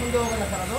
ಮುಂದೆ ಹೋಗಲ್ಲ ಸರ್ ಅದು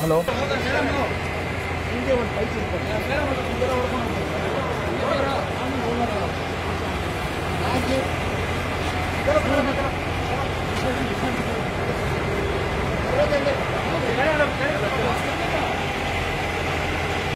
ಹಲೋ